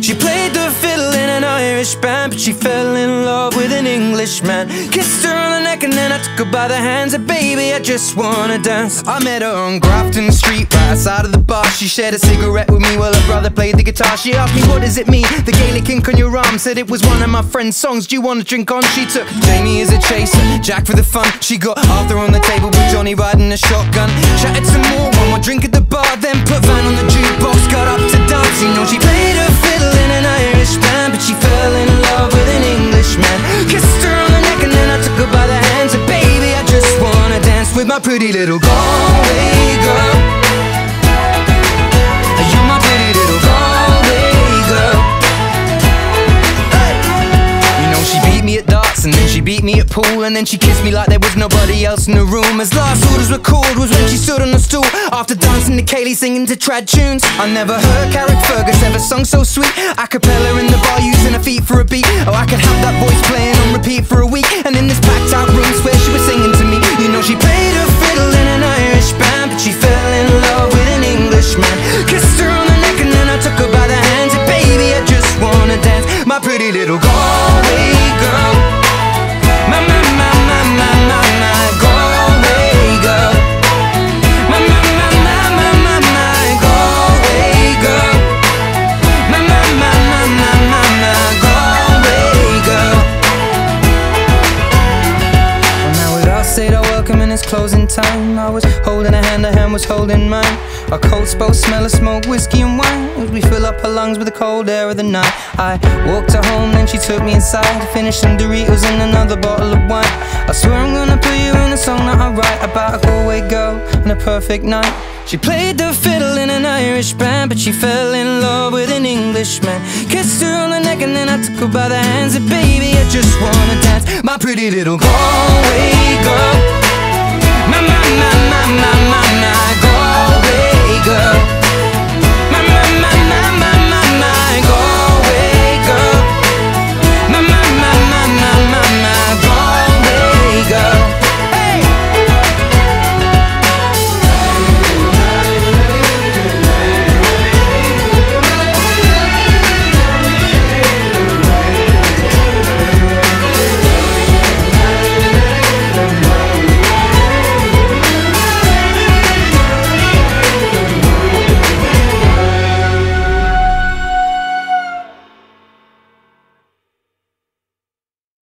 She played the fiddle in an Irish band, but she fell in love with an Englishman. Kissed her on the neck and then I took her by the hands. And baby, I just wanna dance. I met her on Grafton Street, right outside of the bar. She shared a cigarette with me while her brother played the guitar. She asked me, What does it mean? The Gaelic ink on your arm said it was one of my friend's songs. Do you wanna drink on? She took Jamie as a chaser, Jack for the fun. She got Arthur on the table with Johnny riding a shotgun. Chatted some more, one more drink at the bar, with my pretty little Galway girl. You're my pretty little Galway girl. You know she beat me at darts and then she beat me at pool and then she kissed me like there was nobody else in the room. As last orders were called was when she stood on the stool after dancing to Cèilidh singing to trad tunes. I never heard Carrickfergus ever sung so sweet. A cappella in the bar using her feet for a beat. Oh, I could have that voice playing on repeat for a week. And in this packed out room, swear pretty little Galway closing time. I was holding a hand, her hand was holding mine. Our coats both smell of smoke, whiskey and wine. As we fill up her lungs with the cold air of the night. I walked her home, then she took me inside. Finished some Doritos and another bottle of wine. I swear I'm gonna put you in a song that I write about a Galway girl and a perfect night. She played the fiddle in an Irish band, but she fell in love with an Englishman. Kissed her on the neck and then I took her by the hands. And baby, I just wanna dance, my pretty little Galway girl.